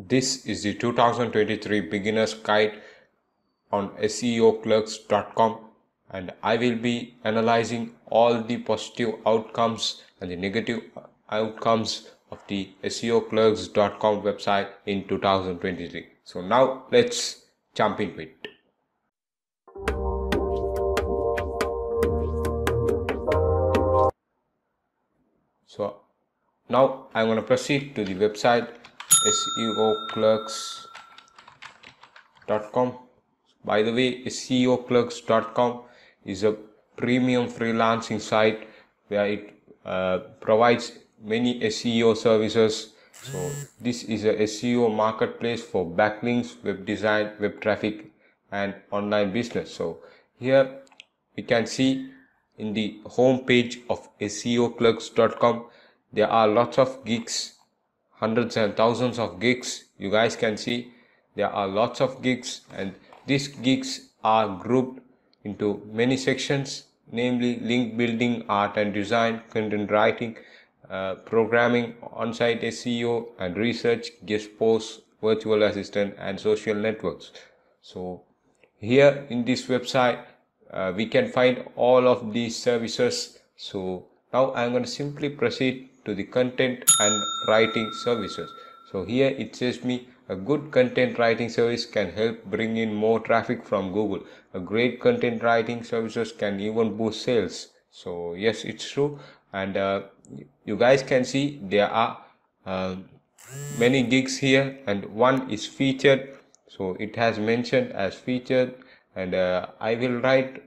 This is the 2023 beginner's guide on SEOclerks.com and I will be analyzing all the positive outcomes and the negative outcomes of the SEOclerks.com website in 2023. So now let's jump into it. So now I'm going to proceed to the website SEOclerks.com. By the way, SEOclerks.com is a premium freelancing site where it uh, provides many SEO services. So this is a SEO marketplace for backlinks, web design, web traffic, and online business. So here we can see in the home page of SEOclerks.com there are lots of gigs hundreds and thousands of gigs. You guys can see there are lots of gigs and these gigs are grouped into many sections namely link building art and design content writing uh, programming on-site seo and research guest posts virtual assistant and social networks. So here in this website uh, we can find all of these services. So now i'm going to simply proceed to the content and writing services. So here it says me a good content writing service can help bring in more traffic from google. A great content writing services can even boost sales. So yes it's true. And uh, you guys can see there are uh, many gigs here and one is featured. So it has mentioned as featured and uh, I will write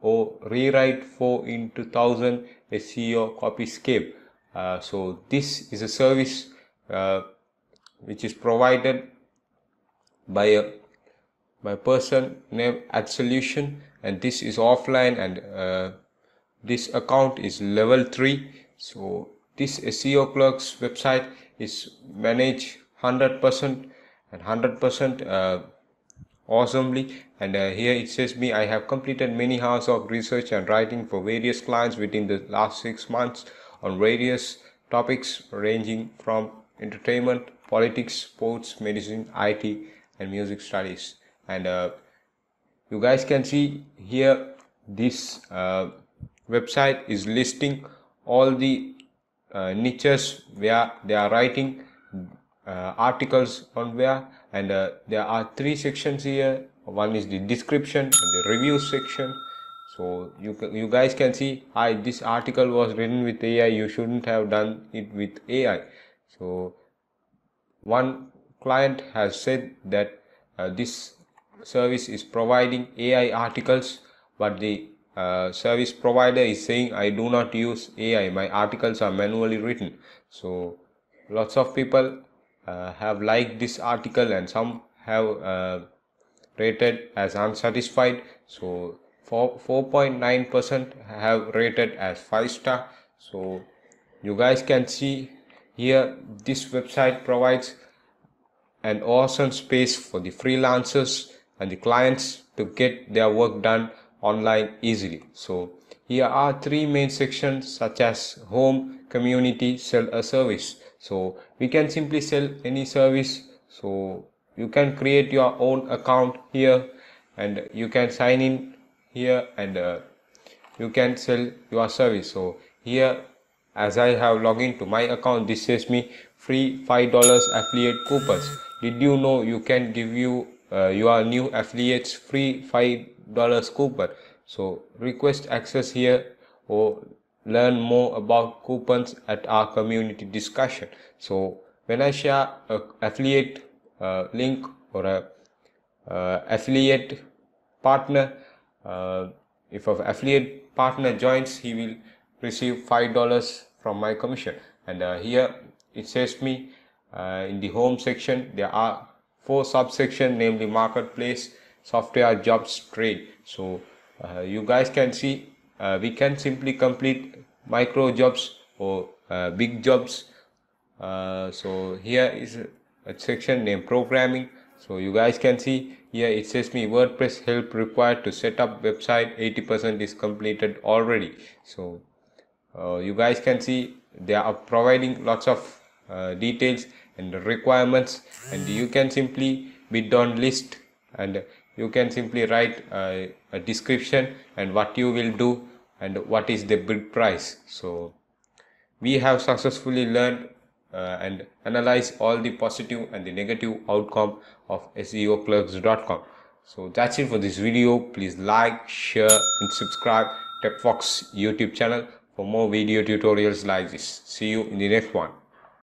or rewrite 4 into 1000 SEO copyscape. Uh, so this is a service uh, which is provided by a by person named Solution, and this is offline and uh, this account is level 3 so this SEO clerks website is managed 100% and 100% uh, awesomely. And uh, here it says me i have completed many hours of research and writing for various clients within the last six months on various topics ranging from entertainment politics sports medicine it and music studies. And uh, you guys can see here this uh, website is listing all the uh, niches where they are writing uh, articles on where and uh, there are three sections here. One is the description and the review section. So you you guys can see hi this article was written with ai you shouldn't have done it with ai so one client has said that uh, this service is providing ai articles but the uh, service provider is saying i do not use ai my articles are manually written. So lots of people uh, have liked this article and some have uh, rated as unsatisfied. So 4.9 percent have rated as 5 star. So you guys can see here this website provides an awesome space for the freelancers and the clients to get their work done online easily. So here are three main sections such as home community sell a service so we can simply sell any service. So you can create your own account here and you can sign in here and uh, you can sell your service. So here as i have logged into my account this says me free five dollars affiliate coupons. Did you know you can give you uh, your new affiliates free five dollars coupon? So request access here or learn more about coupons at our community discussion. So when i share a affiliate uh, link or a uh, affiliate partner uh, if an affiliate partner joins he will receive five dollars from my commission. And uh, here it says me uh, in the home section there are four subsection namely marketplace software jobs trade. So uh, you guys can see uh, we can simply complete micro jobs or uh, big jobs. Uh, so here is a section named programming. So you guys can see here it says me wordpress help required to set up website. 80% is completed already. So uh, you guys can see they are providing lots of uh, details and requirements. And you can simply bid on list and you can simply write a, a description and what you will do and what is the bid price so we have successfully learned uh, and analyzed all the positive and the negative outcome of SEOclerks.com. So that's it for this video. Please like, share and subscribe TechFox YouTube channel for more video tutorials like this. See you in the next one.